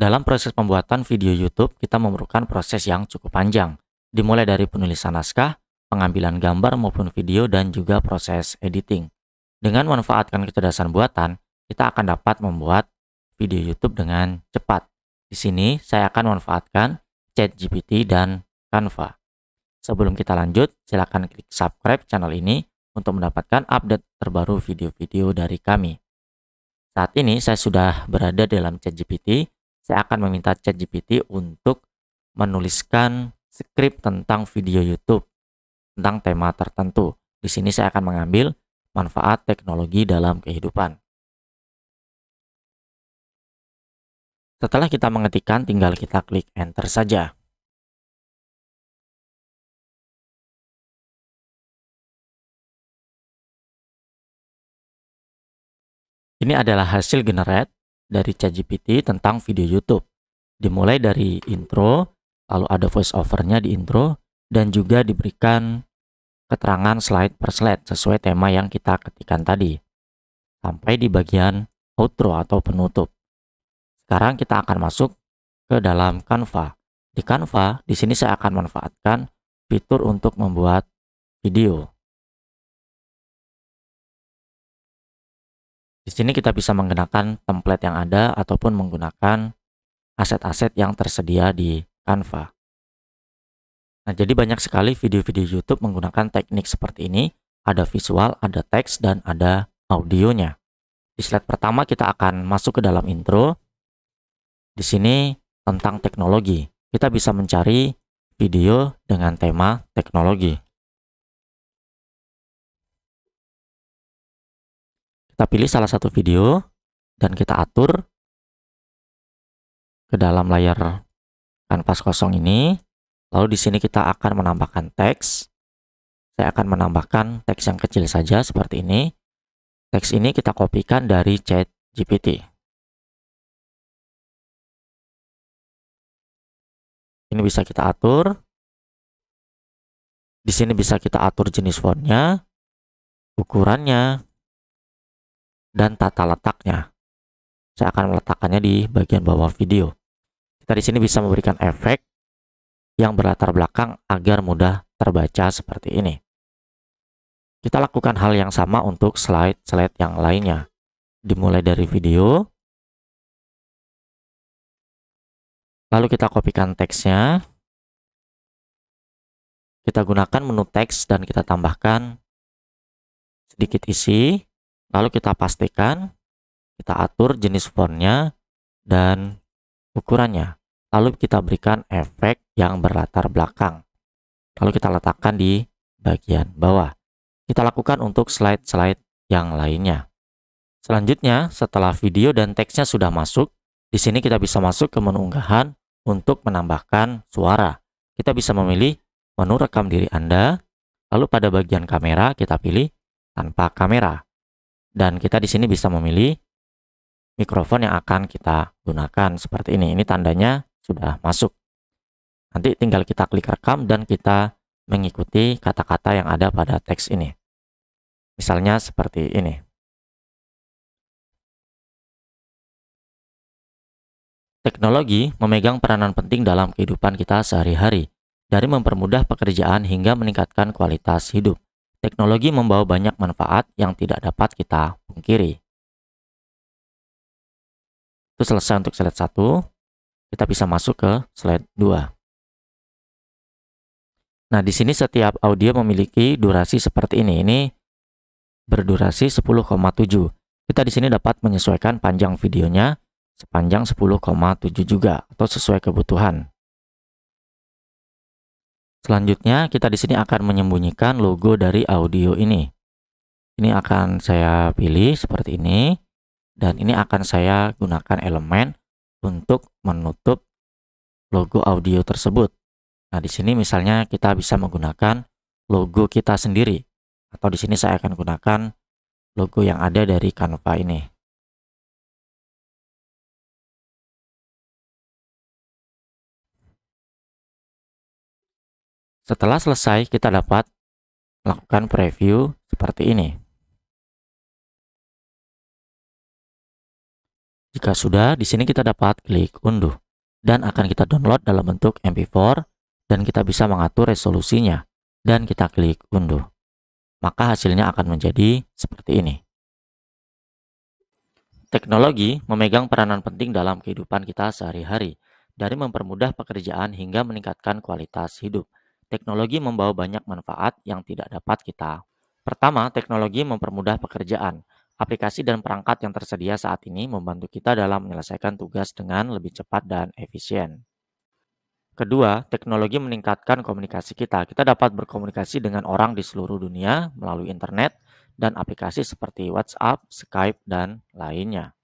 Dalam proses pembuatan video YouTube, kita memerlukan proses yang cukup panjang, dimulai dari penulisan naskah, pengambilan gambar maupun video, dan juga proses editing. Dengan memanfaatkan kecerdasan buatan, kita akan dapat membuat video YouTube dengan cepat. Di sini, saya akan memanfaatkan ChatGPT dan Canva. Sebelum kita lanjut, silakan klik subscribe channel ini untuk mendapatkan update terbaru video-video dari kami. Saat ini saya sudah berada dalam ChatGPT saya akan meminta ChatGPT untuk menuliskan skrip tentang video YouTube tentang tema tertentu. Di sini saya akan mengambil manfaat teknologi dalam kehidupan. Setelah kita mengetikkan, tinggal kita klik enter saja. Ini adalah hasil generate dari ChatGPT tentang video YouTube. Dimulai dari intro, lalu ada voice overnya di intro, dan juga diberikan keterangan slide per slide sesuai tema yang kita ketikkan tadi. Sampai di bagian outro atau penutup. Sekarang kita akan masuk ke dalam Canva. Di Canva, di sini saya akan manfaatkan fitur untuk membuat video. Di sini kita bisa menggunakan template yang ada ataupun menggunakan aset-aset yang tersedia di Canva. Nah, jadi banyak sekali video-video YouTube menggunakan teknik seperti ini. Ada visual, ada teks, dan ada audionya. Di slide pertama kita akan masuk ke dalam intro. Di sini tentang teknologi. Kita bisa mencari video dengan tema teknologi. Kita pilih salah satu video dan kita atur ke dalam layar kanvas kosong ini. Lalu di sini kita akan menambahkan teks. Saya akan menambahkan teks yang kecil saja seperti ini. Teks ini kita kopikan dari chat GPT. Ini bisa kita atur. Di sini bisa kita atur jenis fontnya, ukurannya, dan tata letaknya. Saya akan meletakkannya di bagian bawah video. Kita di sini bisa memberikan efek yang berlatar belakang agar mudah terbaca seperti ini. Kita lakukan hal yang sama untuk slide-slide yang lainnya. Dimulai dari video, lalu kita kopikan teksnya, kita gunakan menu teks dan kita tambahkan sedikit isi, Lalu kita pastikan, kita atur jenis fontnya dan ukurannya. Lalu kita berikan efek yang berlatar belakang. Lalu kita letakkan di bagian bawah. Kita lakukan untuk slide-slide yang lainnya. Selanjutnya, setelah video dan teksnya sudah masuk, di sini kita bisa masuk ke menu unggahan untuk menambahkan suara. Kita bisa memilih menu rekam diri Anda, lalu pada bagian kamera kita pilih tanpa kamera. Dan kita di sini bisa memilih mikrofon yang akan kita gunakan seperti ini. Ini tandanya sudah masuk. Nanti tinggal kita klik rekam dan kita mengikuti kata-kata yang ada pada teks ini. Misalnya seperti ini. Teknologi memegang peranan penting dalam kehidupan kita sehari-hari, dari mempermudah pekerjaan hingga meningkatkan kualitas hidup. Teknologi membawa banyak manfaat yang tidak dapat kita pungkiri. Itu selesai untuk slide 1. Kita bisa masuk ke slide 2. Nah, di sini setiap audio memiliki durasi seperti ini. Ini berdurasi 10,7. Kita di sini dapat menyesuaikan panjang videonya sepanjang 10,7 juga atau sesuai kebutuhan. Selanjutnya, kita di sini akan menyembunyikan logo dari audio ini. Ini akan saya pilih seperti ini, dan ini akan saya gunakan elemen untuk menutup logo audio tersebut. Nah, di sini misalnya kita bisa menggunakan logo kita sendiri, atau di sini saya akan gunakan logo yang ada dari Canva ini. Setelah selesai, kita dapat melakukan preview seperti ini. Jika sudah, di sini kita dapat klik unduh dan akan kita download dalam bentuk MP4 dan kita bisa mengatur resolusinya dan kita klik unduh. Maka hasilnya akan menjadi seperti ini. Teknologi memegang peranan penting dalam kehidupan kita sehari-hari, dari mempermudah pekerjaan hingga meningkatkan kualitas hidup. Teknologi membawa banyak manfaat yang tidak dapat kita. Pertama, teknologi mempermudah pekerjaan. Aplikasi dan perangkat yang tersedia saat ini membantu kita dalam menyelesaikan tugas dengan lebih cepat dan efisien. Kedua, teknologi meningkatkan komunikasi kita. Kita dapat berkomunikasi dengan orang di seluruh dunia melalui internet dan aplikasi seperti WhatsApp, Skype, dan lainnya.